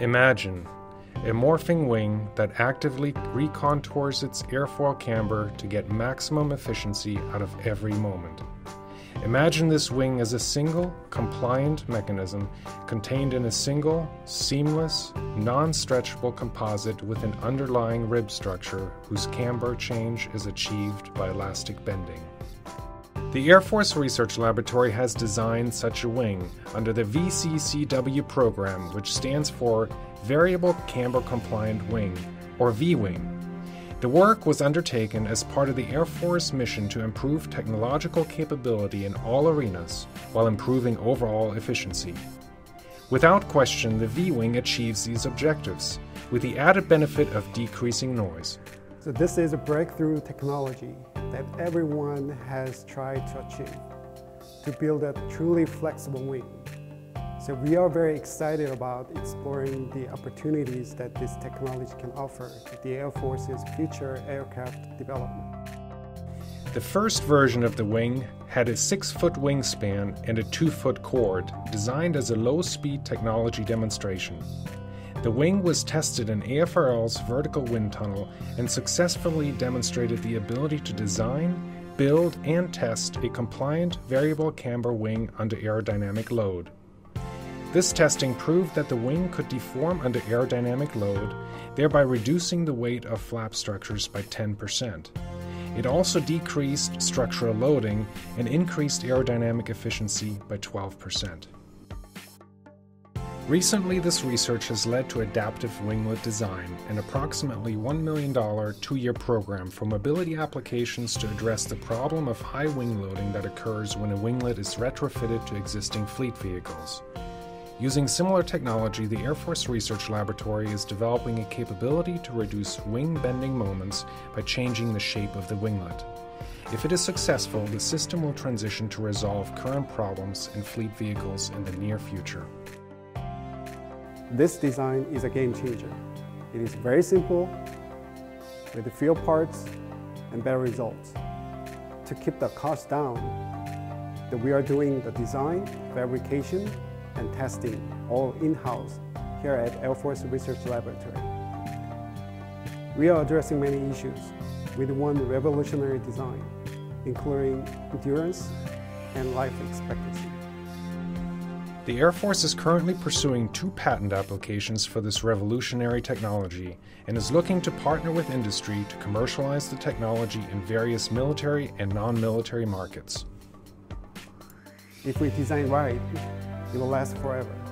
Imagine a morphing wing that actively recontours its airfoil camber to get maximum efficiency out of every moment. Imagine this wing as a single, compliant mechanism contained in a single, seamless, non stretchable composite with an underlying rib structure whose camber change is achieved by elastic bending. The Air Force Research Laboratory has designed such a wing under the VCCW program, which stands for Variable Camber Compliant Wing, or V Wing. The work was undertaken as part of the Air Force mission to improve technological capability in all arenas while improving overall efficiency. Without question, the V Wing achieves these objectives, with the added benefit of decreasing noise. So, this is a breakthrough technology that everyone has tried to achieve to build a truly flexible wing. So we are very excited about exploring the opportunities that this technology can offer to the Air Force's future aircraft development. The first version of the wing had a 6 foot wingspan and a 2 foot chord, designed as a low speed technology demonstration. The wing was tested in AFRL's vertical wind tunnel and successfully demonstrated the ability to design, build, and test a compliant variable camber wing under aerodynamic load. This testing proved that the wing could deform under aerodynamic load, thereby reducing the weight of flap structures by 10%. It also decreased structural loading and increased aerodynamic efficiency by 12%. Recently, this research has led to adaptive winglet design, an approximately $1 million two year program for mobility applications to address the problem of high wing loading that occurs when a winglet is retrofitted to existing fleet vehicles. Using similar technology, the Air Force Research Laboratory is developing a capability to reduce wing bending moments by changing the shape of the winglet. If it is successful, the system will transition to resolve current problems in fleet vehicles in the near future. This design is a game changer. It is very simple, with fewer parts and better results. To keep the cost down, that we are doing the design, fabrication, and testing all in-house here at Air Force Research Laboratory. We are addressing many issues with one revolutionary design, including endurance and life expectancy. The Air Force is currently pursuing two patent applications for this revolutionary technology and is looking to partner with industry to commercialize the technology in various military and non military markets. If we design right, it will last forever.